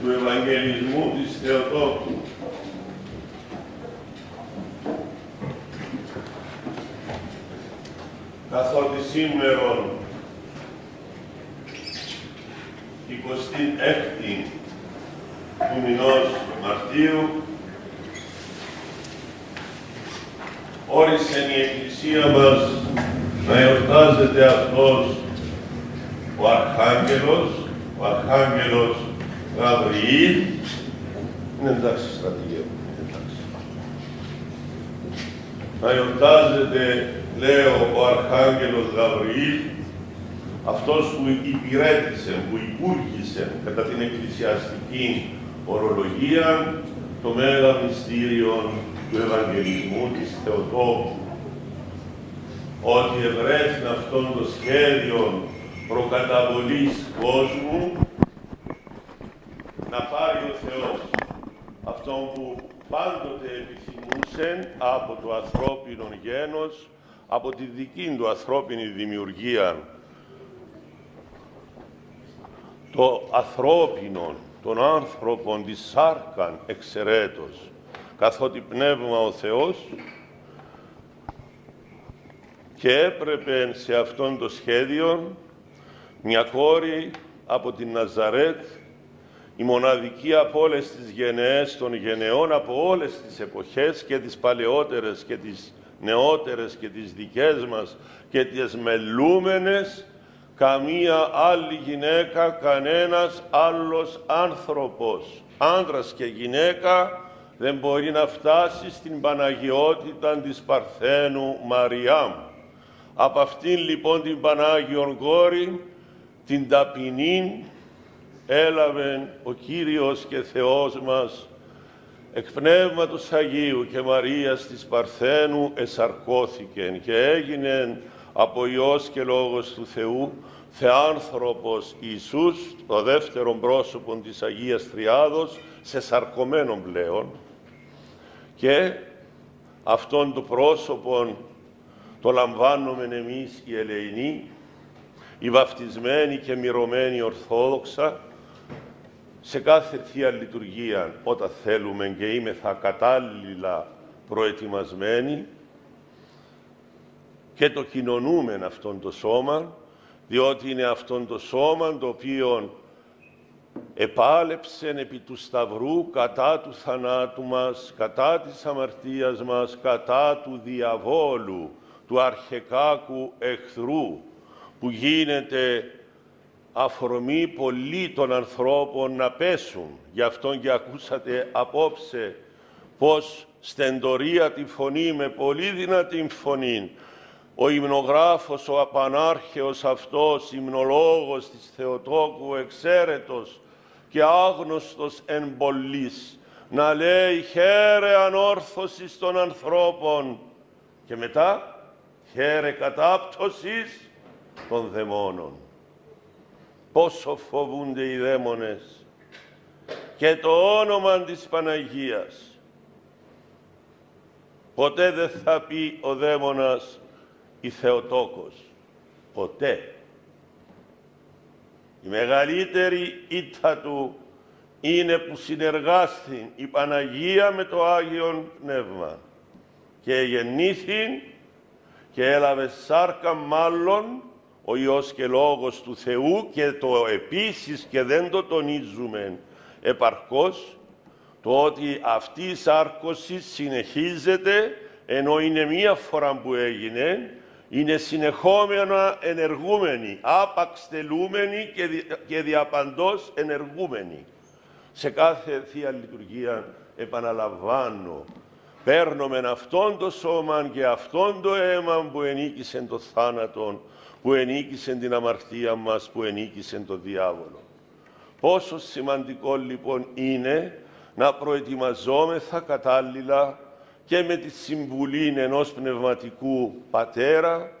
του Ευαγγελισμού της Θεοτόκου. Καθότι σήμερον 26η του μηνός Μαρτίου όρισε η Εκκλησία μας να εορτάζεται αυτός ο Αρχάγγελος, ο Αρχάγγελος Γαβριήλ. Είναι εντάξει στρατηγία εντάξει. Να εορτάζεται, λέω, ο Αρχάγγελος Γαβριήλ, αυτός που υπηρέτησε, που υπούργησε κατά την εκκλησιαστική ορολογία το μέγα μυστήριο του Ευαγγελισμού της Θεοτόπου, ότι ευρέθη αυτόν το σχέδιο προκαταβολής κόσμου να πάρει ο Θεός αυτόν που πάντοτε επιθυμούσε από το ανθρώπινο γένος, από τη δική του ανθρώπινη δημιουργία, το ανθρώπινο, των άνθρωπων της σάρκαν εξαιρέτως, καθότι πνεύμα ο Θεός και έπρεπε σε αυτόν το σχέδιο μια κόρη από την Ναζαρέτ, η μοναδική από όλες τις γενναίες των γενεών, από όλες τις εποχές και τις παλαιότερες και τις νεότερες και τις δικές μας και τις μελούμενες, καμία άλλη γυναίκα, κανένας άλλος άνθρωπος, άνδρας και γυναίκα, δεν μπορεί να φτάσει στην Παναγιότητα της Παρθένου Μαριάμ. Από αυτήν λοιπόν την Πανάγιον κόρη, την ταπεινή, έλαβε ο Κύριος και Θεός μας εκ Πνεύματος Αγίου και Μαρίας της Παρθένου εσαρκώθηκε και έγινε από Υιός και Λόγος του Θεού Θεάνθρωπος Ιησούς, το δεύτερο πρόσωπο της Αγίας Τριάδος, σε σαρκωμένο πλέον, και αυτόν το πρόσωπο το λαμβάνουμε εμείς οι Ελεηνοί, οι βαφτισμένοι και μυρωμένοι Ορθόδοξα, σε κάθε Θεία Λειτουργία όταν θέλουμε και είμαι θα κατάλληλα προετοιμασμένοι και το κοινωνούμε αυτόν το σώμα, διότι είναι αυτόν το σώμα το οποίο επάλεψεν επί του Σταυρού κατά του θανάτου μας, κατά της αμαρτίας μας, κατά του διαβόλου, του αρχεκάκου εχθρού, που γίνεται αφορμή πολλοί των ανθρώπων να πέσουν. Γι' αυτόν και ακούσατε απόψε πως στεντορία τη φωνή με πολύ δυνατή φωνή ο υμνογράφος, ο απανάρχαιος αυτός, υμνολόγος της Θεοτόκου, εξαίρετος και άγνωστος εν πολλής, να λέει «Χαίρε ανόρθωσης των ανθρώπων» και μετά «Χαίρε κατάπτωσης των δαιμόνων». Πόσο φοβούνται οι δαίμονες και το όνομα της Παναγίας. Ποτέ δεν θα πει ο δαίμονας η Θεοτόκος. Ποτέ. Η μεγαλύτερη ήττα του είναι που συνεργάστη η Παναγία με το Άγιον Πνεύμα και γεννήθη και έλαβε σάρκα μάλλον ο Υιός και Λόγος του Θεού και το επίσης και δεν το τονίζουμε επαρκώς το ότι αυτή η σάρκωση συνεχίζεται ενώ είναι μία φορά που έγινε είναι συνεχόμενα ενεργούμενοι, άπαξ τελούμενοι και, δι, και διαπαντός ενεργούμενοι. Σε κάθε Θεία Λειτουργία επαναλαμβάνω, παίρνουμε αυτόν το σώμα και αυτόν το αίμα που ενίκησε το θάνατο, που ενίκησε την αμαρτία μας, που ενίκησε το διάβολο. Πόσο σημαντικό λοιπόν είναι να προετοιμαζόμεθα κατάλληλα και με τη συμβουλή ενός πνευματικού πατέρα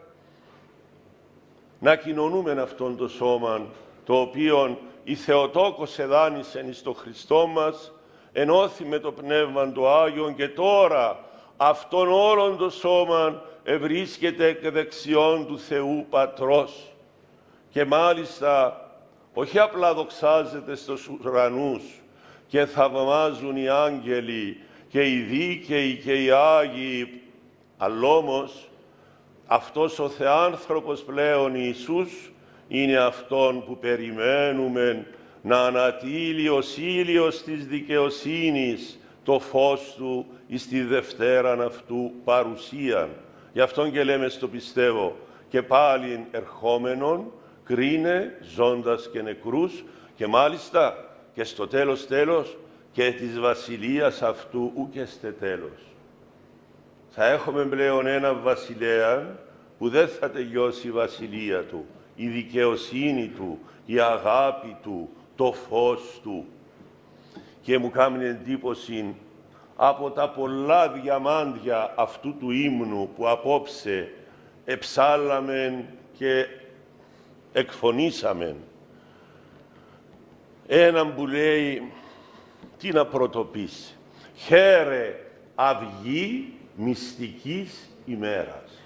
να κοινωνούμε αυτόν το σώμα το οποίο η Θεοτόκος εδάνησε εις το Χριστό μας ενώθη με το Πνεύμα του Άγιον και τώρα αυτόν όλον το σώμα ευρίσκεται εκ δεξιών του Θεού Πατρός και μάλιστα όχι απλά δοξάζεται στους ουρανούς και θαυμάζουν οι άγγελοι και οι δίκαιοι και οι Άγιοι, αλλά όμως αυτός ο Θεάνθρωπος πλέον Ιησούς είναι αυτόν που περιμένουμε να ανατείλει ο ήλιος της δικαιοσύνης το φως Του εις τη Δευτέραν αυτού παρουσίαν. Γι' αυτόν και λέμε στο πιστεύω και πάλι ερχόμενον κρίνε ζώντας και νεκρούς και μάλιστα και στο τέλος τέλος και της βασιλείας αυτού ούκεστε τέλος. Θα έχουμε πλέον ένα βασιλέα που δεν θα τελειώσει η βασιλεία του, η δικαιοσύνη του, η αγάπη του, το φως του. Και μου κάνει εντύπωση από τα πολλά διαμάντια αυτού του ύμνου που απόψε εψάλαμεν και εκφωνήσαμεν. Έναν που λέει, τι να πρωτοποιήσει, χαίρε αυγή μυστικής ημέρας.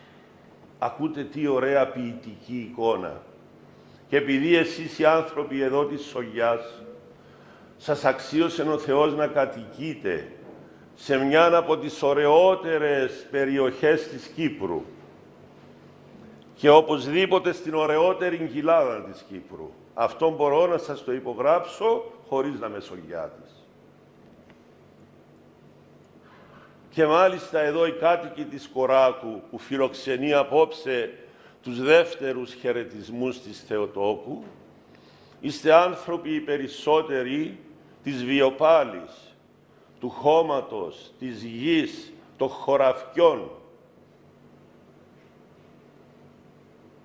Ακούτε τι ωραία ποιητική εικόνα. Και επειδή εσείς οι άνθρωποι εδώ της Σογιάς, σας αξίωσε ο Θεός να κατοικείτε σε μια από τις ωραιότερες περιοχές της Κύπρου και οπωσδήποτε στην ωραιότερη κοιλάδα της Κύπρου. Αυτό μπορώ να σας το υπογράψω χωρίς να με σογιάτης. Και μάλιστα εδώ οι κάτοικοι της Κοράκου που φιλοξενεί απόψε τους δεύτερους χαιρετισμούς της Θεοτόκου, είστε άνθρωποι οι περισσότεροι της βιοπάλης, του χώματος, της γης, των χωραφιών.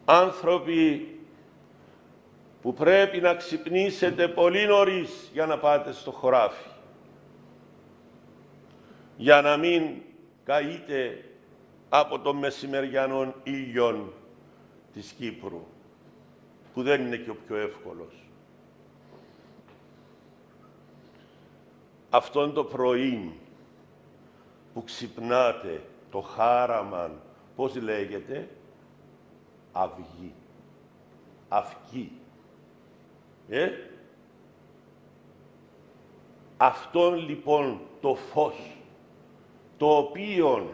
Άνθρωποι που πρέπει να ξυπνήσετε πολύ νωρίς για να πάτε στο χωράφι. Για να μην καείτε από τον μεσημεριανό ήλιον της Κύπρου, που δεν είναι και ο πιο εύκολος. Αυτόν το πρωί που ξυπνάτε, το χάραμαν, πώς λέγεται, αυγή, αυκή. Ε; Αυτόν λοιπόν το φως, το οποίο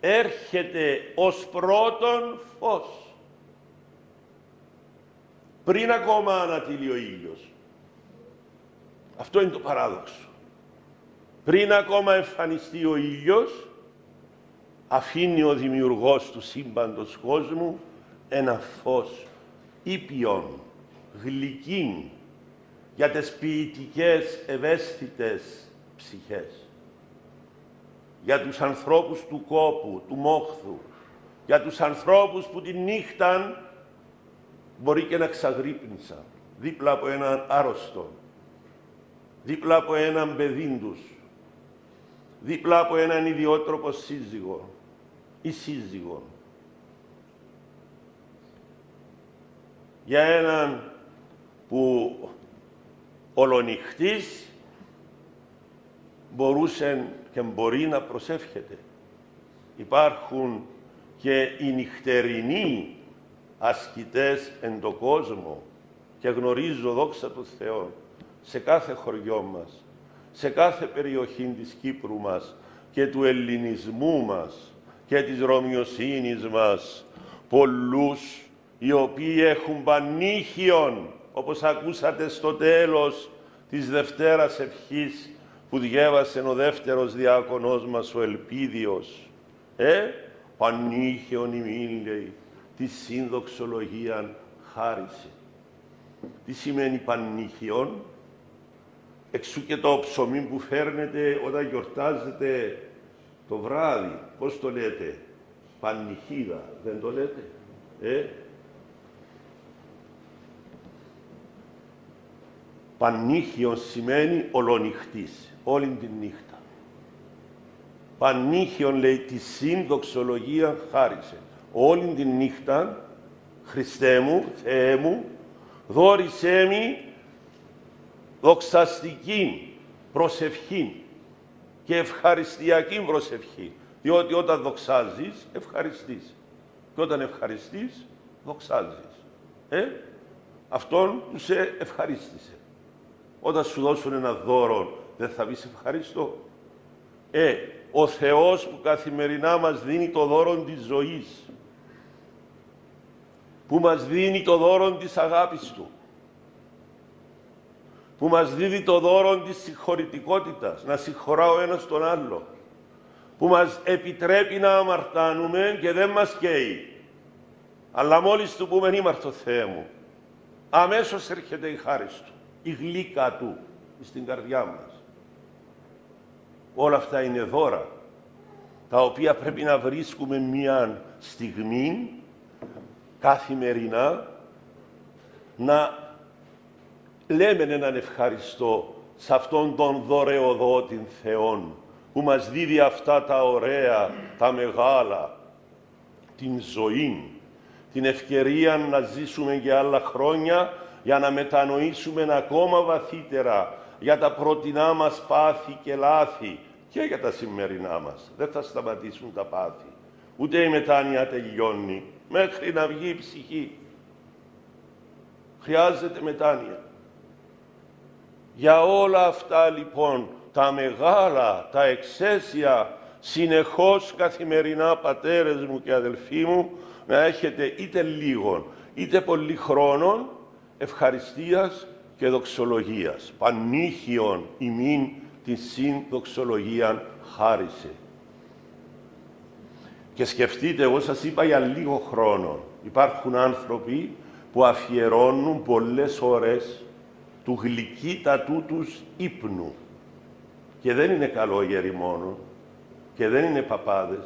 έρχεται ως πρώτον φως, πριν ακόμα ανατείλει ο ήλιος. Αυτό είναι το παράδοξο. Πριν ακόμα εμφανιστεί ο ήλιος, αφήνει ο δημιουργός του σύμπαντος κόσμου ένα φως ήπιον, γλυκήν, για τις ποιητικές ευαίσθητες ψυχές. Για τους ανθρώπους του κόπου, του μόχθου, για τους ανθρώπους που τη νύχταν μπορεί και να ξαγρύπνησαν δίπλα από έναν άρρωστο, δίπλα από έναν παιδί τους, δίπλα από έναν ιδιότροπο σύζυγο ή σύζυγο. Για έναν που ολονυχτής μπορούσε και μπορεί να προσεύχεται. Υπάρχουν και οι νυχτερινοί ασκητές εν το κόσμο και γνωρίζω δόξα του Θεού σε κάθε χωριό μας, σε κάθε περιοχή της Κύπρου μας και του ελληνισμού μας και της Ρωμιοσύνης μας πολλούς οι οποίοι έχουν πανήχιον όπως ακούσατε στο τέλος της Δευτέρας Ευχής που διέβασε ο δεύτερος διάκονός μας ο Ελπίδιος. Ε, πανήχιον ημίν λέει, τη συνδοξολογία χάρισε. Τι σημαίνει παννυχιόν, εξού και το ψωμί που φέρνετε όταν γιορτάζετε το βράδυ. Πώς το λέτε, παννυχίδα, δεν το λέτε; Ε; Παννύχιον σημαίνει ολονυχτής, όλη την νύχτα. Παννύχιον λέει τη συνδοξολογία χάρισε όλη τη νύχτα, Χριστέ μου, Θεέ μου, δόρισέ μη δοξαστική προσευχή και ευχαριστιακή προσευχή. Διότι όταν δοξάζεις, ευχαριστείς. Και όταν ευχαριστείς, δοξάζεις. Ε, αυτόν που σε ευχαρίστησε. Όταν σου δώσουν ένα δώρο, δεν θα πεις ευχαριστώ. Ε, ο Θεός που καθημερινά μας δίνει το δώρο της ζωής, που μας δίνει το δώρο της αγάπης Του, που μας δίδει το δώρο της συγχωρητικότητας, να συγχωρά ο ένας τον άλλο, που μας επιτρέπει να αμαρτάνουμε και δεν μας καίει. Αλλά μόλις του πούμε ήμαρτο Θεέ μου, αμέσως έρχεται η χάρη Του, η γλύκα Του στην καρδιά μας. Όλα αυτά είναι δώρα, τα οποία πρέπει να βρίσκουμε μία στιγμή καθημερινά να λέμε έναν ευχαριστώ σε αυτόν τον δωρεοδότην Θεόν που μας δίδει αυτά τα ωραία, τα μεγάλα, την ζωή, την ευκαιρία να ζήσουμε για άλλα χρόνια για να μετανοήσουμε ακόμα βαθύτερα για τα πρωτινά μας πάθη και λάθη και για τα σημερινά μας. Δεν θα σταματήσουν τα πάθη. Ούτε η μετάνοια τελειώνει μέχρι να βγει η ψυχή. Χρειάζεται μετάνοια. Για όλα αυτά λοιπόν τα μεγάλα, τα εξαίσια, συνεχώς καθημερινά πατέρες μου και αδελφοί μου, να έχετε είτε λίγον είτε πολύ χρόνων ευχαριστίας και δοξολογίας. Πανήχιον ημίν τη συνδοξολογία χάρισε. Και σκεφτείτε, εγώ σας είπα για λίγο χρόνο, υπάρχουν άνθρωποι που αφιερώνουν πολλές ώρες του γλυκύτατου τους ύπνου. Και δεν είναι καλό γέροι μόνο, και δεν είναι παπάδες.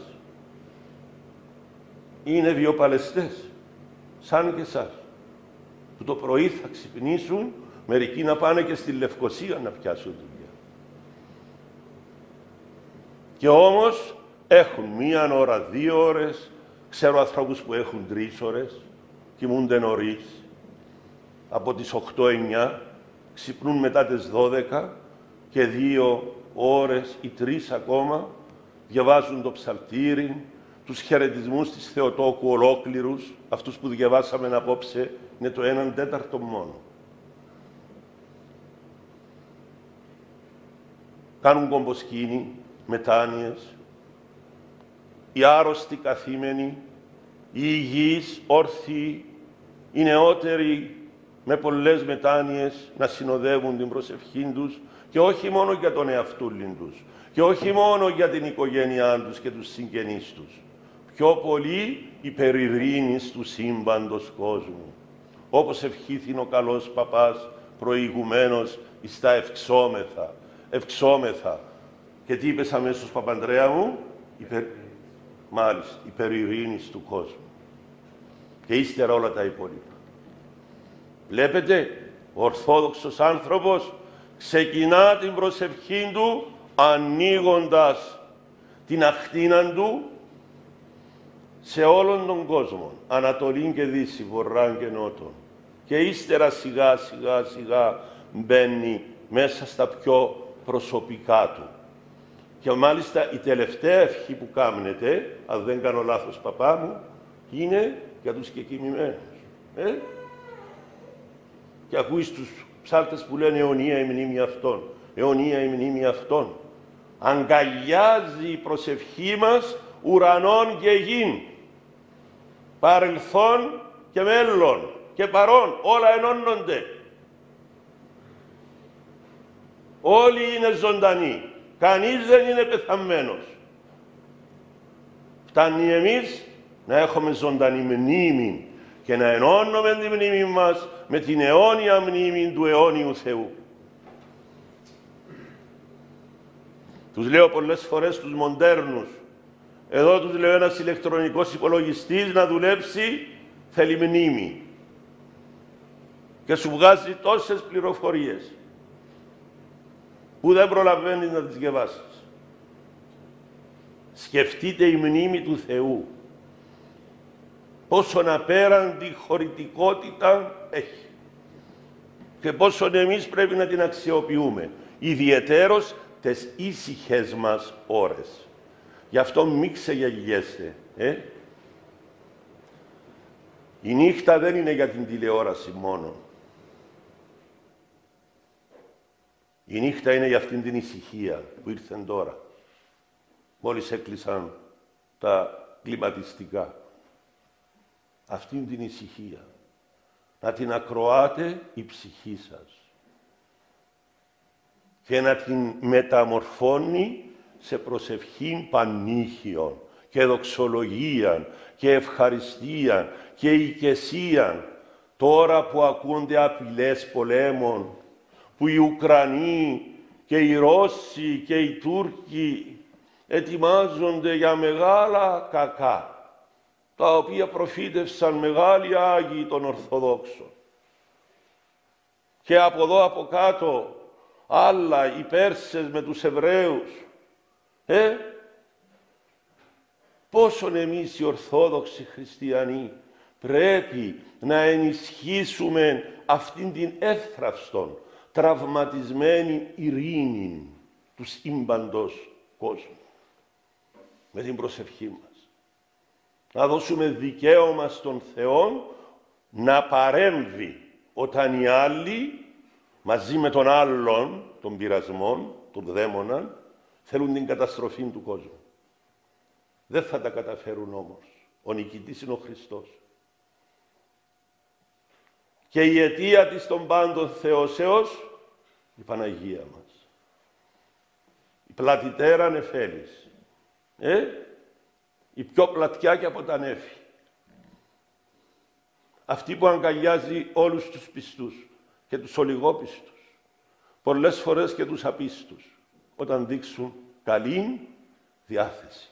Είναι βιοπαλαιστές, σαν και εσάς, που το πρωί θα ξυπνήσουν, μερικοί να πάνε και στη Λευκοσία να πιάσουν δουλειά. Και όμως έχουν μία ώρα, δύο ώρες, ξέρω ανθρώπους που έχουν τρεις ώρες, κοιμούνται νωρίς, από τις 8-9, ξυπνούν μετά τις 12 και δύο ώρες ή τρεις ακόμα διαβάζουν το ψαλτήρι, τους χαιρετισμούς της Θεοτόκου ολόκληρους, αυτούς που διαβάσαμε απόψε, είναι το έναν τέταρτο μόνο. Κάνουν κομποσκίνη, μετάνοιες, οι άρρωστοι καθήμενοι, οι υγιείς, όρθιοι, οι νεότεροι με πολλές μετάνοιες να συνοδεύουν την προσευχή τους και όχι μόνο για τον εαυτούλιν τους και όχι μόνο για την οικογένειά τους και τους συγγενείς τους. Πιο πολύ υπερηρήνης του σύμπαντος κόσμου. Όπως ευχήθην ο καλός παπάς προηγουμένως στα ευξόμεθα. Ευξόμεθα. Και τι είπες αμέσως Παπαντρέα μου, υπερ... μάλιστα, υπερηρήνης του κόσμου. Και ύστερα όλα τα υπόλοιπα. Βλέπετε, ο Ορθόδοξος άνθρωπος ξεκινά την προσευχή του ανοίγοντας την αχτίνα του σε όλον τον κόσμο, Ανατολή και Δύση, Βορρά και Νότο. Και ύστερα σιγά σιγά σιγά μπαίνει μέσα στα πιο προσωπικά του. Και μάλιστα η τελευταία ευχή που κάμνετε, αν δεν κάνω λάθος παπά μου, είναι για τους κεκοιμημένους. Ε; Και ακούεις τους ψάλτες που λένε αιωνία η μνήμη αυτών, αιωνία η μνήμη αυτών. Αγκαλιάζει η προσευχή μας ουρανών και γην, παρελθόν και μέλλον και παρόν, όλα ενώνονται. Όλοι είναι ζωντανοί. Κανείς δεν είναι πεθαμένος. Φτάνει εμείς να έχουμε ζωντανή μνήμη και να ενώνουμε τη μνήμη μας με την αιώνια μνήμη του αιώνιου Θεού. Τους λέω πολλές φορές τους μοντέρνους. Εδώ τους λέω ένας ηλεκτρονικός υπολογιστής να δουλέψει θέλει μνήμη. Και σου βγάζει τόσες πληροφορίες που δεν προλαβαίνεις να τις διαβάσεις. Σκεφτείτε η μνήμη του Θεού πόσον απέραντη χωρητικότητα έχει και πόσον εμείς πρέπει να την αξιοποιούμε, ιδιαιτέρως τις ήσυχες μας ώρες. Γι' αυτό μη ξεγελιέστε. Ε; Η νύχτα δεν είναι για την τηλεόραση μόνο. Η νύχτα είναι για αυτήν την ησυχία που ήρθε τώρα. Μόλις έκλεισαν τα κλιματιστικά. Αυτήν την ησυχία. Να την ακροάτε η ψυχή σας. Και να την μεταμορφώνει σε προσευχή πανήχιον και δοξολογία και ευχαριστία και οικεσία τώρα που ακούνται απειλές πολέμων που οι Ουκρανοί και οι Ρώσοι και οι Τούρκοι ετοιμάζονται για μεγάλα κακά τα οποία προφήτευσαν μεγάλοι Άγιοι των Ορθοδόξων. Και από εδώ από κάτω άλλα οι Πέρσες με τους Εβραίους. Ε, πόσον εμείς οι Ορθόδοξοι Χριστιανοί πρέπει να ενισχύσουμε αυτήν την εύθραυστον, τραυματισμένη ειρήνη τους σύμπαντος κόσμου με την προσευχή μας. Να δώσουμε δικαίωμα στον Θεό να παρέμβει όταν οι άλλοι μαζί με τον άλλον, των πειρασμών, των δαίμονα, θέλουν την καταστροφή του κόσμου. Δεν θα τα καταφέρουν όμως. Ο νικητής είναι ο Χριστός. Και η αιτία της των πάντων Θεοσέως, η Παναγία μας. Η πλατητέρα νεφέλης. Ε, η πιο πλατιά και από τα νέφη. Αυτή που αγκαλιάζει όλους τους πιστούς και τους ολιγόπιστους. Πολλές φορές και τους απίστους. Όταν δείξουν καλή διάθεση.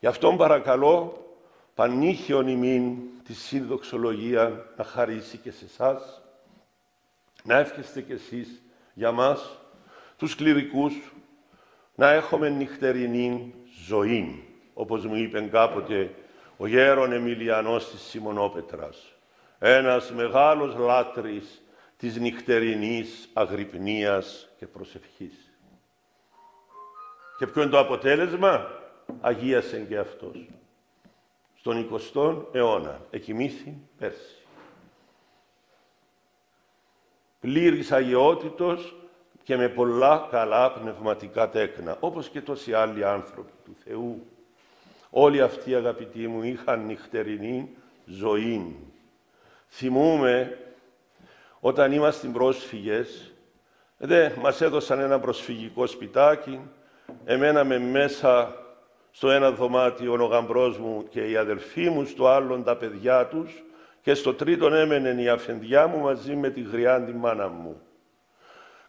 Γι' αυτό παρακαλώ πανήχιον ημίν τη συνδοξολογία να χαρίσει και σε εσάς, να εύχεστε κι εσείς για μας, τους κληρικούς, να έχουμε νυχτερινή ζωή, όπως μου είπε κάποτε ο γέρον Εμιλιανός της Σιμονόπετρας, ένας μεγάλος λάτρης της νυχτερινής αγρυπνίας και προσευχής. Και ποιο είναι το αποτέλεσμα, αγίασε και αυτός. Στον 20ο αιώνα, εκοιμήθη πέρσι. Πλήρης αγιότητος και με πολλά καλά πνευματικά τέκνα, όπως και τόσοι άλλοι άνθρωποι του Θεού. Όλοι αυτοί, αγαπητοί μου, είχαν νυχτερινή ζωή. Θυμούμε, όταν είμαστε πρόσφυγες, δε, μας έδωσαν ένα προσφυγικό σπιτάκι, εμένα με μέσα στο ένα δωμάτιο ο γαμπρός μου και οι αδελφοί μου, στο άλλον τα παιδιά τους και στο τρίτον έμενε η αφεντιά μου μαζί με τη γριάντη μάνα μου.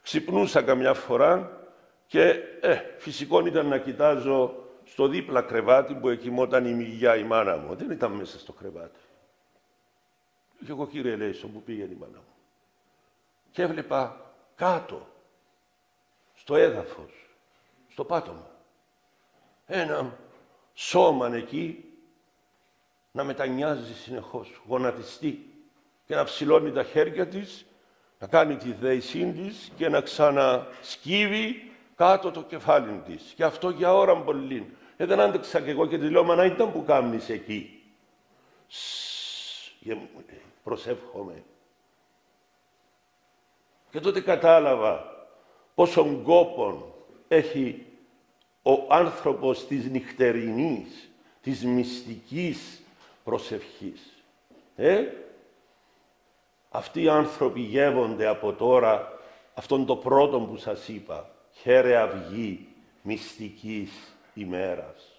Ξυπνούσα καμιά φορά και ε, φυσικό ήταν να κοιτάζω στο δίπλα κρεβάτι που εκοιμόταν η μυγιά η μάνα μου. Δεν ήταν μέσα στο κρεβάτι. Και εγώ κύριε Λέισον που πήγαινε η μάνα μου. Και έβλεπα κάτω, στο έδαφος, στο πάτωμα, ένα σώμα εκεί να μετανιάζει συνεχώς, γονατιστεί και να ψηλώνει τα χέρια της, να κάνει τη δέησή της και να ξανασκύβει κάτω το κεφάλι της. Και αυτό για ώρα πολύ. Ε, δεν άντεξα και εγώ και τη λέω, μα να ήταν που κάμνεις εκεί. Και προσεύχομαι. Και τότε κατάλαβα πόσον κόπον έχει ο άνθρωπος της νυχτερινής, της μυστικής προσευχής. Ε; Αυτοί οι άνθρωποι γεύονται από τώρα αυτόν το πρώτο που σας είπα, χαίρε αυγή μυστικής ημέρας.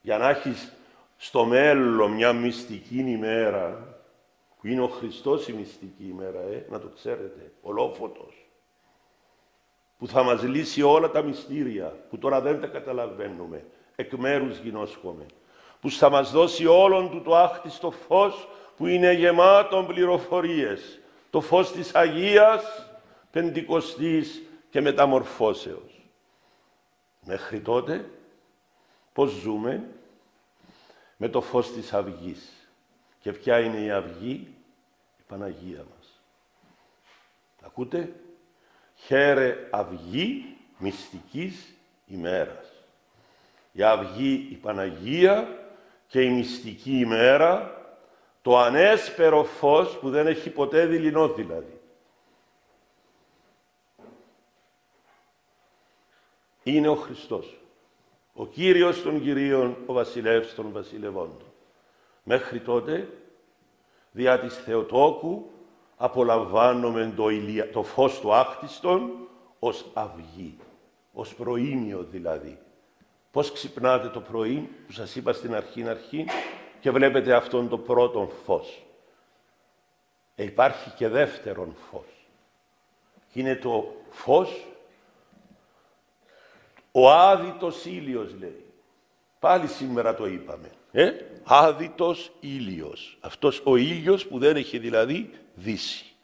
Για να έχεις στο μέλλον μια μυστική ημέρα, που είναι ο Χριστός η μυστική ημέρα, ε, να το ξέρετε, ολόφωτος που θα μας λύσει όλα τα μυστήρια που τώρα δεν τα καταλαβαίνουμε, εκ μέρους γινώσκομαι, που θα μας δώσει όλον του το άχτιστο φως που είναι γεμάτο πληροφορίες, το φως της Αγίας Πεντηκοστής και Μεταμορφώσεως. Μέχρι τότε, πώς ζούμε; Με το φως της Αυγής. Και ποια είναι η Αυγή, η Παναγία μας. Ακούτε, χαίρε αυγή μυστικής ημέρας. η Αυγή, η Παναγία και η μυστική ημέρα, το ανέσπερο φως που δεν έχει ποτέ δειλινό δηλαδή. Είναι ο Χριστός. Ο Κύριος των Κυρίων, ο Βασιλεύς των Βασιλευόντων. Μέχρι τότε, διά της Θεοτόκου, απολαμβάνουμε το, ηλια... το φως του άκτιστον ως αυγή, ως προήμιο δηλαδή. Πώς ξυπνάτε το πρωί, που σας είπα στην αρχή αρχή, και βλέπετε αυτόν το πρώτον φως. Ε, υπάρχει και δεύτερον φως. Είναι το φως, ο άδειτος ήλιος λέει. Πάλι σήμερα το είπαμε. Ε; Άδειτος ήλιος. Αυτός ο ήλιος που δεν έχει δηλαδή δύση.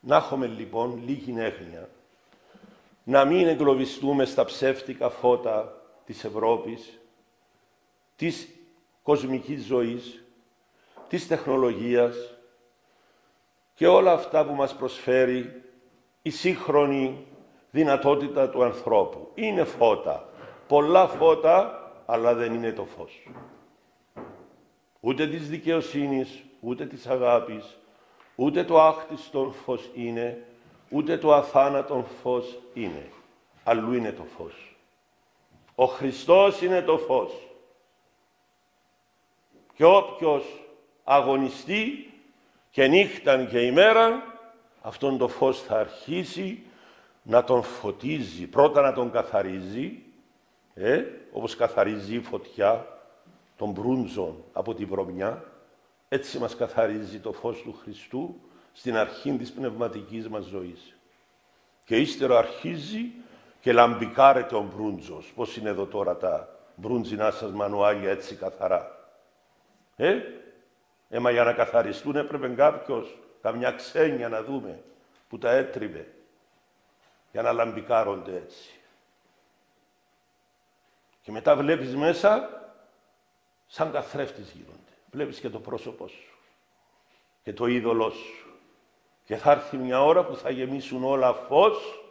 Να έχουμε λοιπόν λίγη έγνοια, να μην εγκλωβιστούμε στα ψεύτικα φώτα της Ευρώπης, της κοσμικής ζωής, της τεχνολογίας και όλα αυτά που μας προσφέρει η σύγχρονη δυνατότητα του ανθρώπου. Είναι φώτα. Πολλά φώτα, αλλά δεν είναι το φως. Ούτε της δικαιοσύνης, ούτε της αγάπης, ούτε το άχτιστον φως είναι, ούτε το αθάνατον φως είναι. Αλλού είναι το φως. Ο Χριστός είναι το φως. Και όποιος αγωνιστεί και νύχταν και ημέρα, αυτόν το φως θα αρχίσει να τον φωτίζει, πρώτα να τον καθαρίζει, ε, όπως καθαρίζει η φωτιά των μπρούντζων από τη βρωμιά, έτσι μας καθαρίζει το φως του Χριστού στην αρχή της πνευματικής μας ζωής. Και ύστερο αρχίζει και λαμπικάρεται ο μπρούντζος. Πώς είναι εδώ τώρα τα μπρούντζινά σας μανουάλια έτσι καθαρά. Ε, ε, μα για να καθαριστούν έπρεπε κάποιος, καμιά ξένια να δούμε, που τα έτριβε, για να λαμπικάρονται έτσι. Και μετά βλέπεις μέσα, σαν καθρέφτης γίνονται. Βλέπεις και το πρόσωπό σου και το είδωλό σου. Και θα έρθει μια ώρα που θα γεμίσουν όλα φως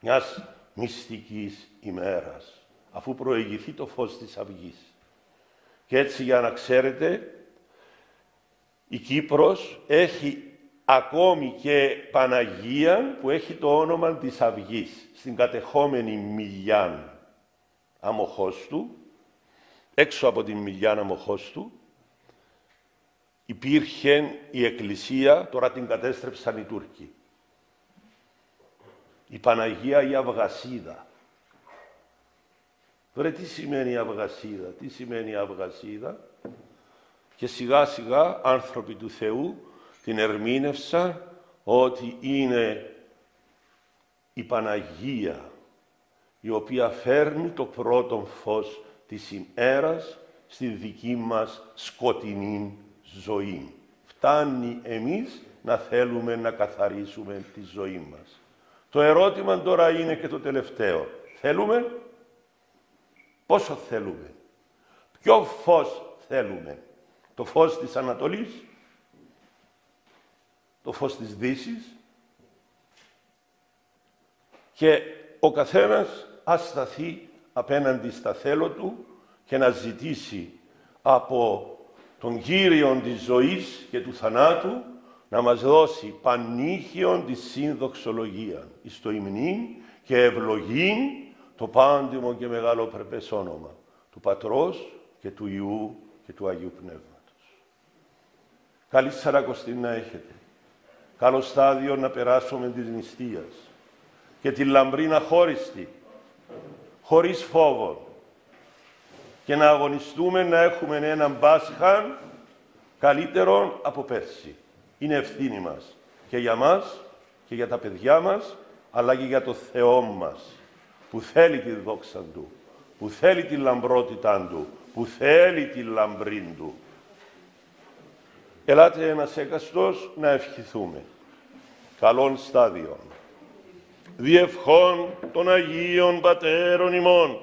μιας μυστικής ημέρας, αφού προηγηθεί το φως της αυγής. Και έτσι για να ξέρετε, η Κύπρος έχει ακόμη και Παναγία που έχει το όνομα της Αυγής, στην κατεχόμενη Μιλιάν αμοχώστου, έξω από την Μιλιάν αμοχώστου, υπήρχε η Εκκλησία, τώρα την κατέστρεψαν οι Τούρκοι. Η Παναγία η Αυγασίδα. Βρε τι σημαίνει Αυγασίδα, τι σημαίνει Αυγασίδα; Και σιγά σιγά άνθρωποι του Θεού την ερμήνευσαν ότι είναι η Παναγία η οποία φέρνει το πρώτο φως της ημέρας στη δική μας σκοτεινή ζωή. Φτάνει εμείς να θέλουμε να καθαρίσουμε τη ζωή μας. Το ερώτημα τώρα είναι και το τελευταίο. Θέλουμε, πόσο θέλουμε, ποιο φως θέλουμε. Το φως της Ανατολής, το φως της Δύσης. Και ο καθένας ας σταθεί απέναντι στα θέλω του και να ζητήσει από τον Κύριον της ζωής και του θανάτου να μας δώσει πανήχιον της συνδοξολογία εις το υμνήν και ευλογήν το πάντιμο και μεγάλο πρεπές όνομα του Πατρός και του Ιού και του Αγίου Πνεύματος. Καλή Σαρακοστή να έχετε. Καλό στάδιο να περάσουμε της νηστείας και την λαμπρίνα χώριστη, χωρίς φόβο, και να αγωνιστούμε να έχουμε έναν Πάσχα καλύτερο από πέρσι. Είναι ευθύνη μας και για μας και για τα παιδιά μας, αλλά και για το Θεό μας, που θέλει τη δόξα Του, που θέλει τη λαμπρότητα Του, που θέλει τη λαμπρή Του. Ελάτε ένας έκαστος να ευχηθούμε. Καλών στάδιων. Διευχών των Αγίων Πατέρων ημών,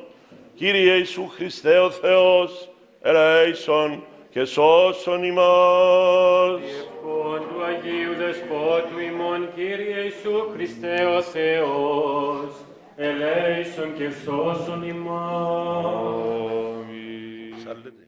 Κύριε Ιησού Χριστέ ο Θεός, ελέησον και σώσον ημάς. Διευχών του Αγίου Δεσπότου ημών, Κύριε Ιησού Χριστέ ο Θεός, ελέησον και σώσον ημάς. Ψάλλετε.